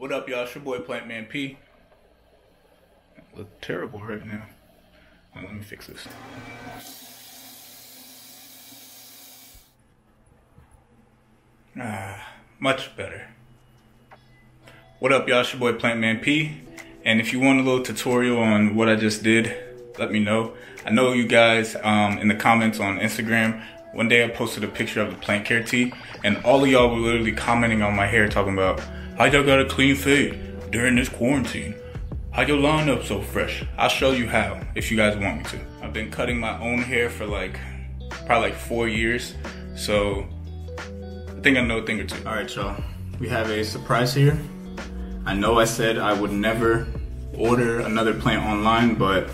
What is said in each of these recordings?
What up, y'all? It's your boy Plant Man P. I look terrible right now. On, let me fix this. Ah, much better. What up, y'all? It's your boy Plant Man P. And if you want a little tutorial on what I just did, let me know. I know you guys um, in the comments on Instagram. One day I posted a picture of the plant care tea, and all of y'all were literally commenting on my hair, talking about how y'all got a clean fade during this quarantine. How your line up so fresh? I'll show you how if you guys want me to. I've been cutting my own hair for like probably like four years, so I think I know a thing or two. All right, y'all. We have a surprise here. I know I said I would never order another plant online, but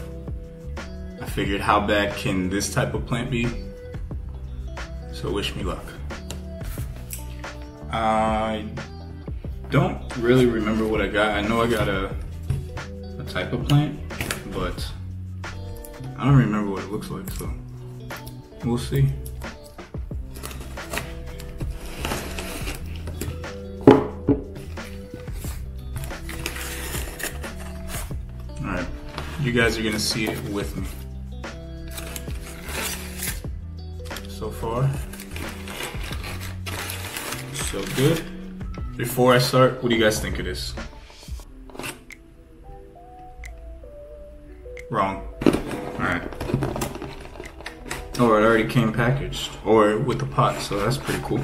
I figured how bad can this type of plant be? So wish me luck. I don't really remember what I got. I know I got a, a type of plant, but I don't remember what it looks like, so we'll see. Alright, you guys are gonna see it with me. So far, good. Before I start, what do you guys think it is? Wrong. Alright. Oh, it already came packaged. Or with the pot, so that's pretty cool.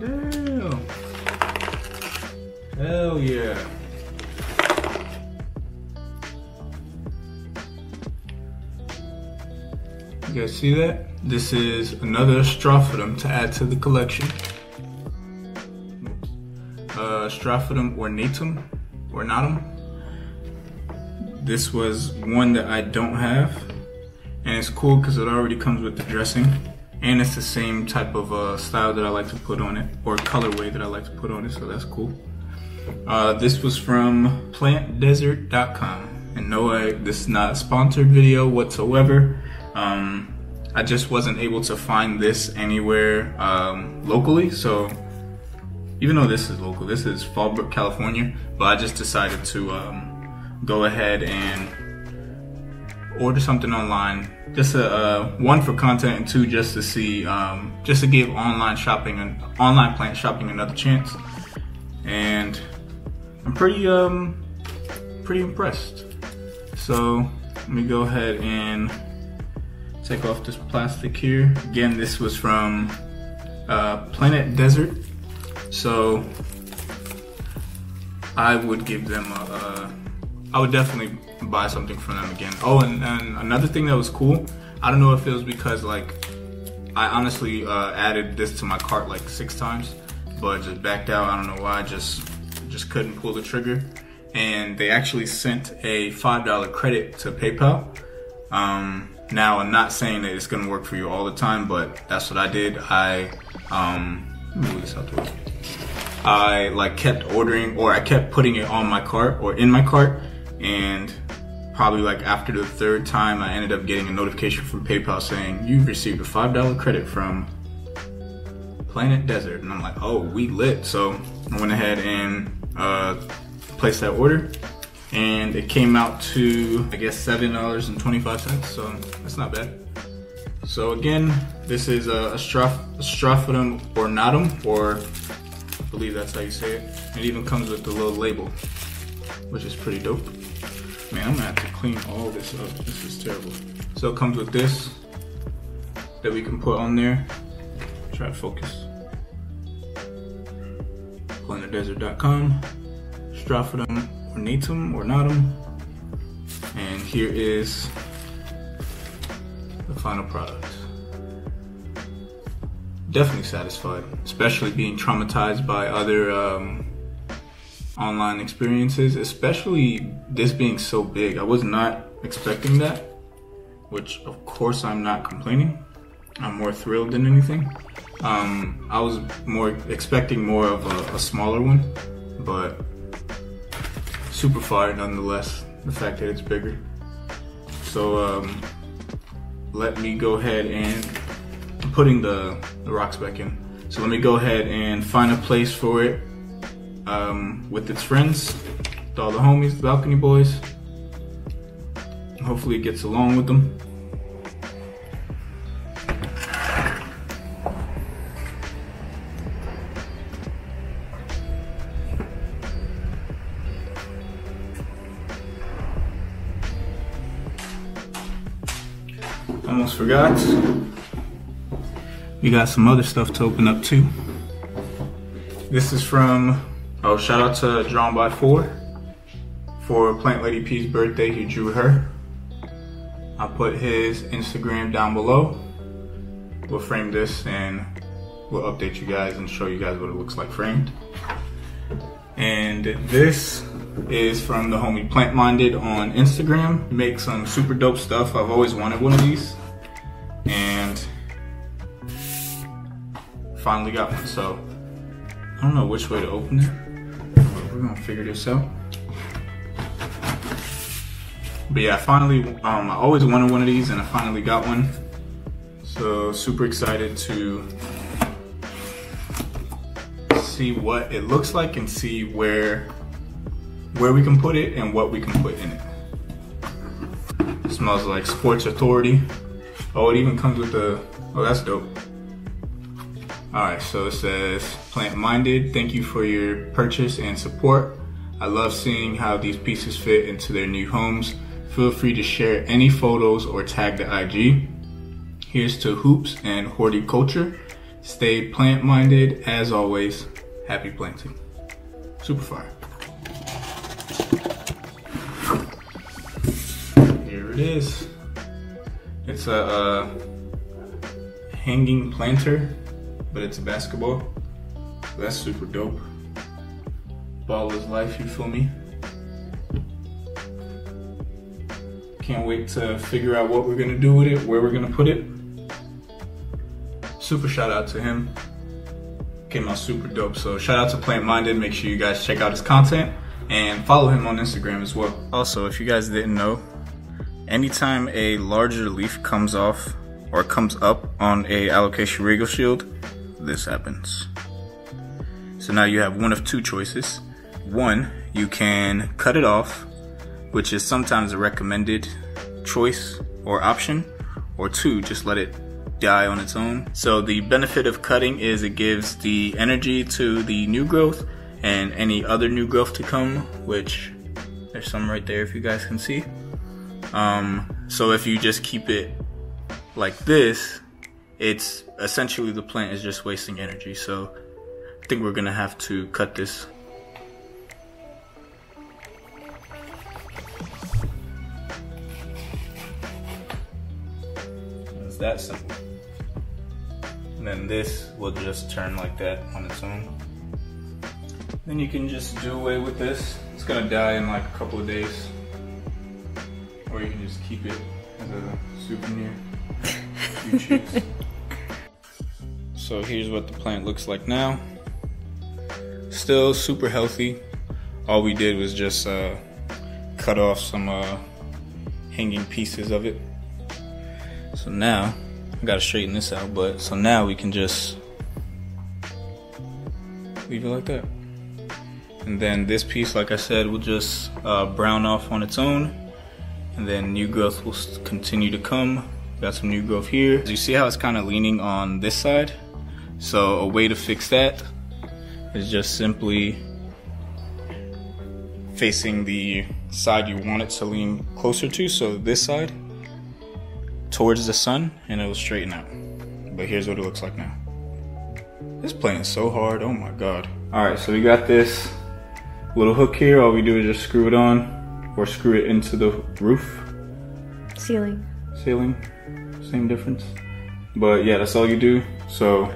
Damn. Hell yeah. You guys see that? This is another Astrophytum to add to the collection. Uh, Astrophytum ornatum, ornatum. This was one that I don't have, and it's cool because it already comes with the dressing, and it's the same type of uh, style that I like to put on it, or colorway that I like to put on it, so that's cool. Uh, this was from planetdesert.com, and no, this is not a sponsored video whatsoever. Um, I just wasn't able to find this anywhere um, locally, so even though this is local, this is Fallbrook, California, but I just decided to um, go ahead and order something online. Just a uh, one for content and two just to see, um, just to give online shopping and online plant shopping another chance. And I'm pretty um pretty impressed. So let me go ahead and take off this plastic here. Again, this was from uh, Planet Desert. So I would give them a, a I would definitely buy something from them again. Oh, and, and, another thing that was cool, I don't know if it was because like I honestly uh, added this to my cart like six times, but just backed out. I don't know why. Just just couldn't pull the trigger. And they actually sent a five dollar credit to PayPal. Um, now I'm not saying that it's gonna work for you all the time, but that's what I did. I um, move this out the way. I like kept ordering or I kept putting it on my cart or in my cart and probably like after the third time I ended up getting a notification from PayPal saying you've received a five dollar credit from Planet Desert. And I'm like oh we lit. So I went ahead and uh, placed that order. And it came out to I guess seven dollars and twenty five cents. So that's not bad. So again this is a, a, Astrophytum ornatum or I believe that's how you say it. It even comes with the little label which is pretty dope Man, I'm gonna have to clean all this up. This is terrible. So it comes with this that we can put on there. Try to focus. PlanetDesert.com, Astrophytum ornatum, ornatum. And here is the final product. Definitely satisfied, especially being traumatized by other um, online experiences, especially this being so big. I was not expecting that. which of course I'm not complaining. I'm more thrilled than anything. Um, I was more expecting more of a, a smaller one, but super fire nonetheless. The fact that it's bigger. So um, let me go ahead and I'm putting the, the rocks back in. So let me go ahead and find a place for it um, with its friends, with all the homies, the balcony boys. Hopefully it gets along with them. Almost forgot. We got some other stuff to open up too. This is from, oh, shout out to Drawn by Four. For Plant Lady P's birthday, he drew her. I put his Instagram down below. We'll frame this and we'll update you guys and show you guys what it looks like framed. And this is from the homie Plant Minded on Instagram. Make some super dope stuff. I've always wanted one of these. And finally got one. So I don't know which way to open it. We're gonna figure this out. But yeah, I finally, um, I always wanted one of these and I finally got one. So super excited to see what it looks like and see where where we can put it and what we can put in it. it smells like Sports Authority. Oh, it even comes with the, oh, that's dope. All right, so it says, Plant Minded, thank you for your purchase and support. I love seeing how these pieces fit into their new homes. Feel free to share any photos or tag the IG. Here's to hoops and horticulture. Stay plant minded as always. Happy planting. Super fire. Here it is. It's a, a hanging planter, but it's basketball. That's super dope. Ball is life, you feel me? Can't wait to figure out what we're gonna do with it, where we're gonna put it. Super shout out to him. Came out super dope. So shout out to Plant Minded. Make sure you guys check out his content and follow him on Instagram as well. Also, if you guys didn't know, anytime a larger leaf comes off or comes up on a alocasia regal shield, this happens. So now you have one of two choices. One, you can cut it off, which is sometimes a recommended choice or option, or two, just let it die on its own. So the benefit of cutting is it gives the energy to the new growth and any other new growth to come, which there's some right there if you guys can see. Um, so if you just keep it like this, it's essentially the plant is just wasting energy. So I think we're gonna have to cut this. It's that simple. And then this will just turn like that on its own. Then you can just do away with this. It's gonna die in like a couple of days. Or you can just keep it as a souvenir. So here's what the plant looks like now. Still super healthy. All we did was just uh, cut off some uh, hanging pieces of it. So now, I gotta straighten this out, but so now we can just leave it like that. And then this piece, like I said, will just uh, brown off on its own. And then new growth will continue to come. Got some new growth here. You see how it's kind of leaning on this side? So a way to fix that is just simply facing the side you want it to lean closer to, so this side, towards the sun, and it will straighten out. But here's what it looks like now. This playing so hard, oh my god. Alright, so we got this little hook here. All we do is just screw it on, or screw it into the roof. Ceiling. Ceiling, same difference. But yeah, that's all you do. So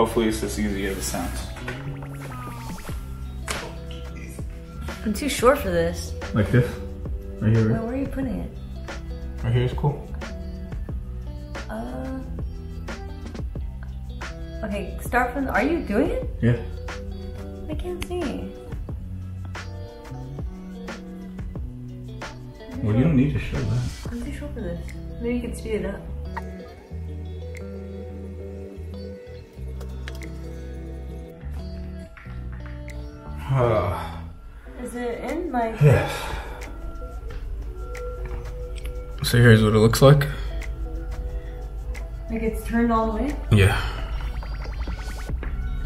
Hopefully it's as easy as it sounds. I'm too short for this. Like this? Right here? Where, where are you putting it? Right here is cool. Uh. Okay, start from. Are you doing it? Yeah. I can't see. Well, you don't need to show that. I'm too short for this. Maybe you can speed it up. Is it in like? Yes. So here's what it looks like. Like it's turned all the way? Yeah.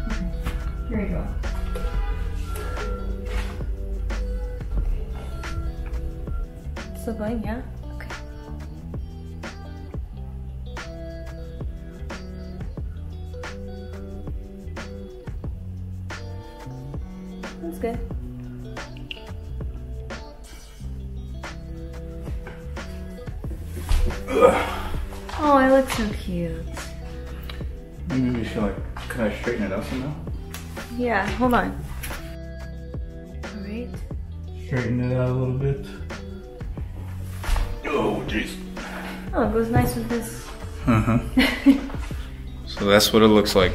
Hmm. Here we go. Still going, yeah? That's good. Oh, I look so cute. Maybe we should like, could I straighten it out somehow? Yeah, hold on. Alright. Straighten it out a little bit. Oh, jeez. Oh, it goes nice with this. Uh huh. so that's what it looks like.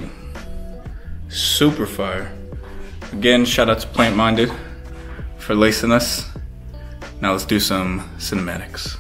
Super fire. Again, shout out to Plant Minded for lacing us. Now let's do some cinematics.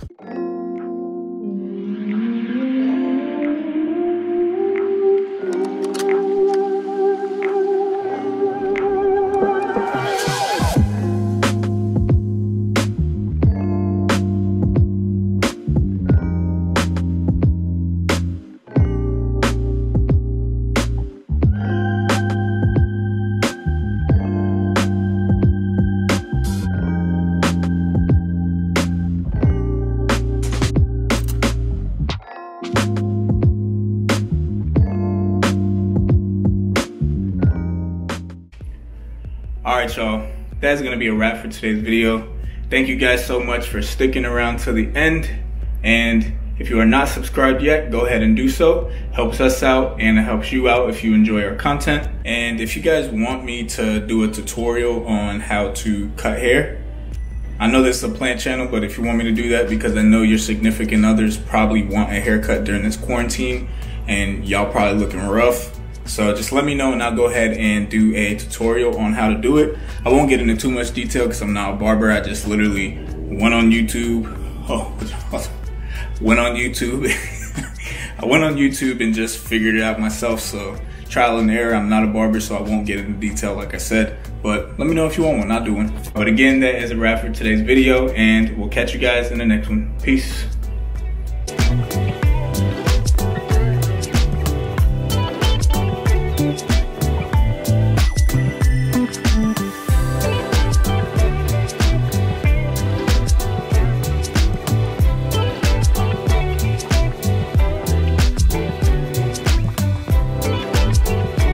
All right, y'all. That's gonna be a wrap for today's video. Thank you guys so much for sticking around to the end. And if you are not subscribed yet, go ahead and do so. Helps us out and it helps you out if you enjoy our content. And if you guys want me to do a tutorial on how to cut hair, I know this is a plant channel, but if you want me to do that, because I know your significant others probably want a haircut during this quarantine and y'all probably looking rough. So just let me know and I'll go ahead and do a tutorial on how to do it. I won't get into too much detail because I'm not a barber. I just literally went on YouTube. Oh, went on YouTube. I went on YouTube and just figured it out myself. So trial and error. I'm not a barber, so I won't get into detail like I said. But let me know if you want one. I'll do one. But again, that is a wrap for today's video, and we'll catch you guys in the next one. Peace.